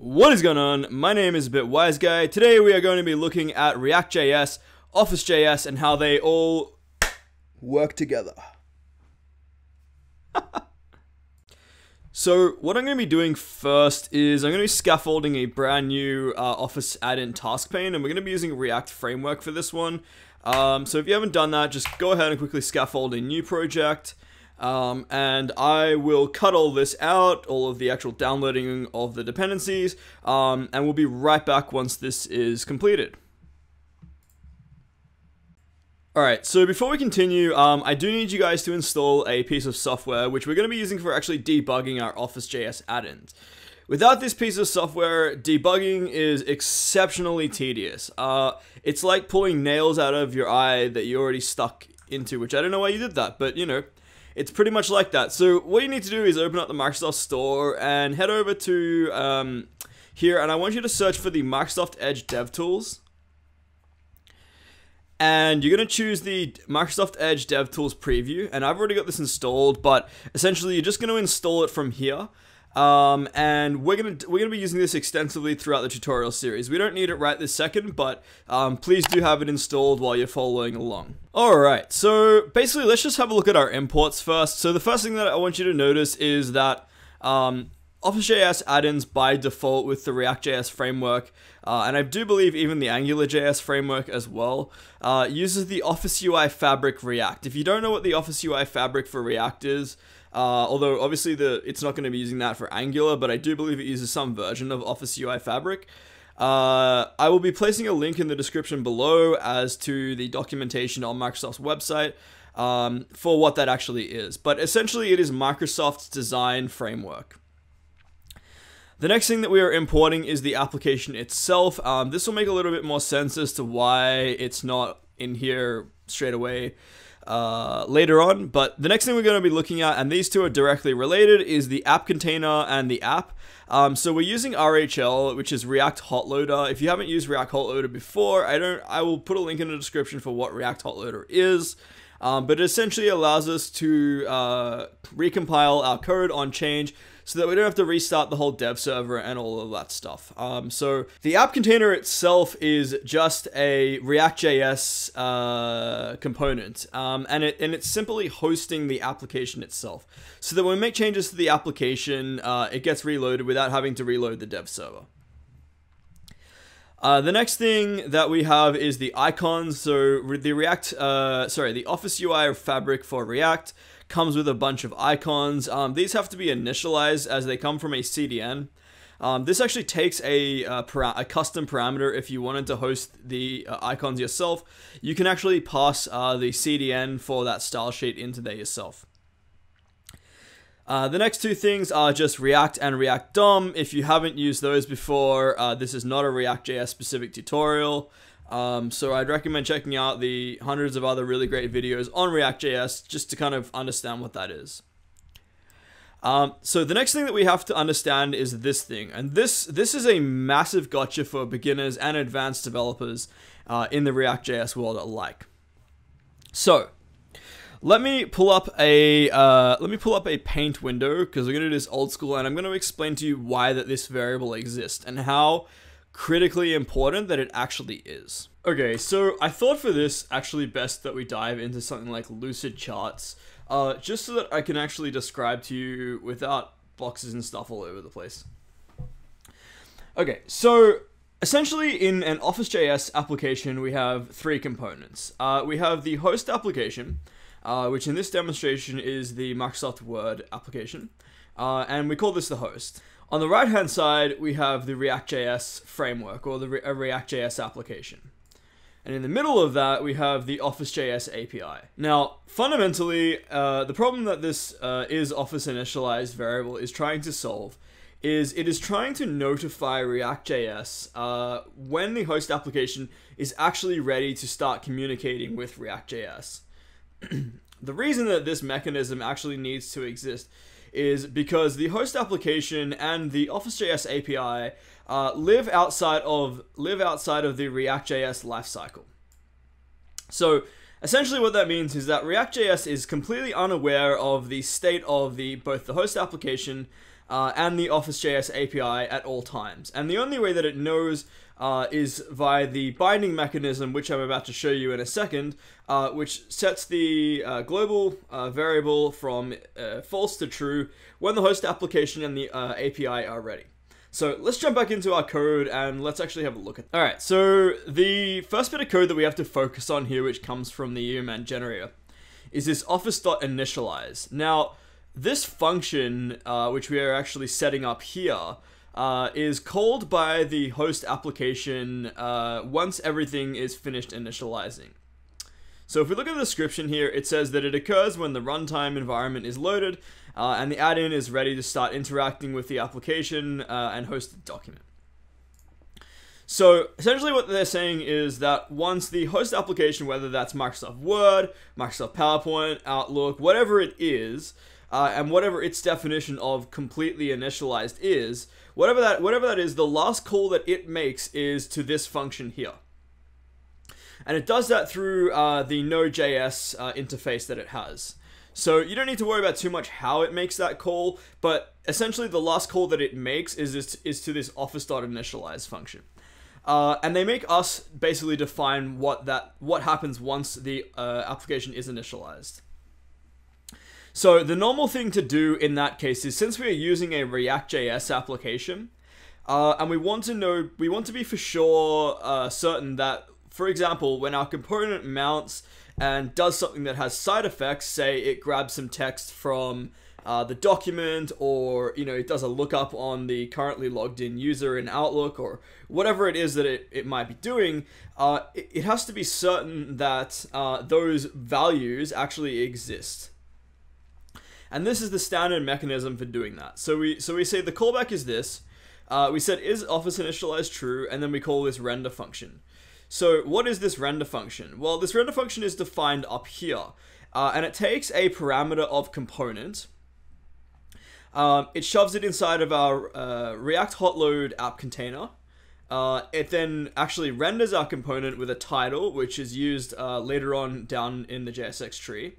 What is going on? My name is Bitwise Guy. Today we are going to be looking at React.js, Office.js, and how they all work together. so what I'm going to be doing first is I'm going to be scaffolding a brand new uh, Office add-in task pane, and we're going to be using React Framework for this one. Um, so if you haven't done that, just go ahead and quickly scaffold a new project. Um, and I will cut all this out, all of the actual downloading of the dependencies, um, and we'll be right back once this is completed. Alright, so before we continue, um, I do need you guys to install a piece of software which we're going to be using for actually debugging our Office.js add-ins. Without this piece of software, debugging is exceptionally tedious. Uh, it's like pulling nails out of your eye that you already stuck into, which I don't know why you did that, but you know, it's pretty much like that. So what you need to do is open up the Microsoft Store and head over to um, here, and I want you to search for the Microsoft Edge DevTools. And you're going to choose the Microsoft Edge DevTools preview, and I've already got this installed, but essentially you're just going to install it from here. Um, and we're gonna we're gonna be using this extensively throughout the tutorial series. We don't need it right this second, but um, please do have it installed while you're following along. Alright, so basically let's just have a look at our imports first. So the first thing that I want you to notice is that um, Office.js add-ins by default with the React.js framework, uh, and I do believe even the AngularJS framework as well, uh, uses the Office UI Fabric React. If you don't know what the Office UI Fabric for React is, uh, although obviously the it's not going to be using that for Angular, but I do believe it uses some version of Office UI Fabric. Uh, I will be placing a link in the description below as to the documentation on Microsoft's website um, for what that actually is. But essentially, it is Microsoft's design framework. The next thing that we are importing is the application itself. Um, this will make a little bit more sense as to why it's not in here straight away uh, later on. But the next thing we're going to be looking at, and these two are directly related, is the app container and the app. Um, so we're using RHL, which is React Hot Loader. If you haven't used React Hot Loader before, I don't. I will put a link in the description for what React Hot Loader is. Um, but it essentially allows us to uh, recompile our code on change so that we don't have to restart the whole dev server and all of that stuff. Um, so the app container itself is just a React.js uh, component, um, and it and it's simply hosting the application itself, so that when we make changes to the application, uh, it gets reloaded without having to reload the dev server. Uh, the next thing that we have is the icons. So the React, uh, sorry, the Office UI fabric for React comes with a bunch of icons. Um, these have to be initialized as they come from a CDN. Um, this actually takes a, uh, a, custom parameter if you wanted to host the uh, icons yourself. You can actually pass uh, the CDN for that style sheet into there yourself. Uh, the next two things are just React and React DOM. If you haven't used those before, uh, this is not a React.js specific tutorial. Um, so I'd recommend checking out the hundreds of other really great videos on React.js just to kind of understand what that is. Um, so the next thing that we have to understand is this thing, and this this is a massive gotcha for beginners and advanced developers uh, in the React.js world alike. So let me pull up a uh, let me pull up a paint window because we're gonna do this old school, and I'm gonna explain to you why that this variable exists and how critically important that it actually is. Okay, so I thought for this actually best that we dive into something like Lucidcharts, uh, just so that I can actually describe to you without boxes and stuff all over the place. Okay, so essentially in an Office.js application, we have three components. Uh, we have the host application, uh, which in this demonstration is the Microsoft Word application, uh, and we call this the host. On the right hand side, we have the React.js framework or the Re React.js application. And in the middle of that, we have the Office.js API. Now, fundamentally, uh, the problem that this uh, is Office initialized variable is trying to solve is it is trying to notify React.js uh, when the host application is actually ready to start communicating with React.js. the reason that this mechanism actually needs to exist is because the host application and the Office.js API uh, live outside of live outside of the React.js lifecycle. So essentially, what that means is that React.js is completely unaware of the state of the both the host application uh, and the Office.js API at all times. And the only way that it knows uh, is via the binding mechanism, which I'm about to show you in a second, uh, which sets the uh, global uh, variable from uh, false to true when the host application and the API are ready. So let's jump back into our code and let's actually have a look at. All right, so the first bit of code that we have to focus on here, which comes from the Yeoman generator, is this office.initialize. Now, this function, uh, which we are actually setting up here, uh, is called by the host application uh, once everything is finished initializing. So if we look at the description here, it says that it occurs when the runtime environment is loaded uh, and the add-in is ready to start interacting with the application uh, and host the document. So essentially what they're saying is that once the host application, whether that's Microsoft Word, Microsoft PowerPoint, Outlook, whatever it is, uh, and whatever its definition of completely initialized is, whatever that whatever that is, the last call that it makes is to this function here. And it does that through uh, the Node.js uh, interface that it has. So you don't need to worry about too much how it makes that call, but essentially the last call that it makes is, is, is to this office.initialize function. Uh, and they make us basically define what that what happens once the uh, application is initialized. So the normal thing to do in that case is since we are using a React.js application, uh, and we want to know, we want to be for sure uh, certain that, for example, when our component mounts and does something that has side effects, say it grabs some text from uh, the document or you know it does a lookup on the currently logged in user in outlook or whatever it is that it, it might be doing uh, it, it, has to be certain that uh, those values actually exist and this is the standard mechanism for doing that. So we so we say the callback is this. Uh, we said is office initialized true, and then we call this render function. So what is this render function? Well, this render function is defined up here, uh, and it takes a parameter of component. Um, it shoves it inside of our uh, React Hotload app container. Uh, it then actually renders our component with a title, which is used uh, later on down in the JSX tree.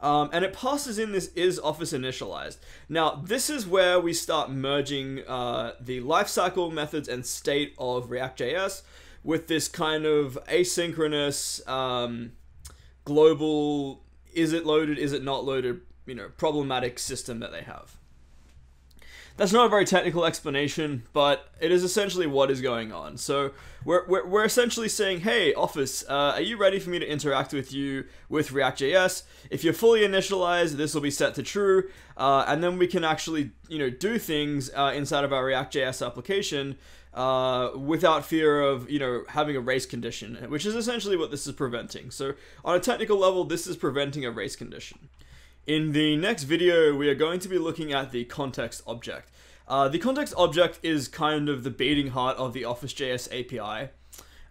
Um, and it passes in this is office initialized. Now, this is where we start merging uh, the lifecycle methods and state of React.js with this kind of asynchronous um, global is it loaded, is it not loaded, you know, problematic system that they have. That's not a very technical explanation, but it is essentially what is going on. So we're, we're, we're essentially saying, hey, Office, uh, are you ready for me to interact with you with React.js? If you're fully initialized, this will be set to true, uh, and then we can actually, you know, do things uh, inside of our React.js application uh, without fear of you know having a race condition, which is essentially what this is preventing. So on a technical level, this is preventing a race condition. In the next video, we are going to be looking at the context object. Uh, the context object is kind of the beating heart of the Office.js API.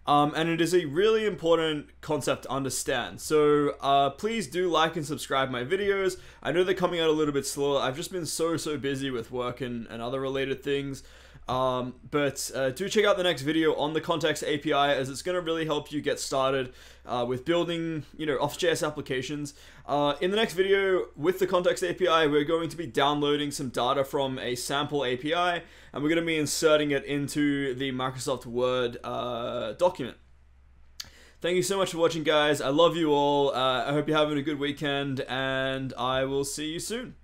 Um, and it is a really important concept to understand. So uh, please do like and subscribe my videos. I know they're coming out a little bit slower. I've just been so, so busy with work and, and other related things. Um, but uh, do check out the next video on the Context API as it's going to really help you get started uh, with building, you know, Office.js applications. Uh, in the next video with the Context API, we're going to be downloading some data from a sample API and we're going to be inserting it into the Microsoft Word uh, document. Thank you so much for watching, guys. I love you all. Uh, I hope you're having a good weekend and I will see you soon.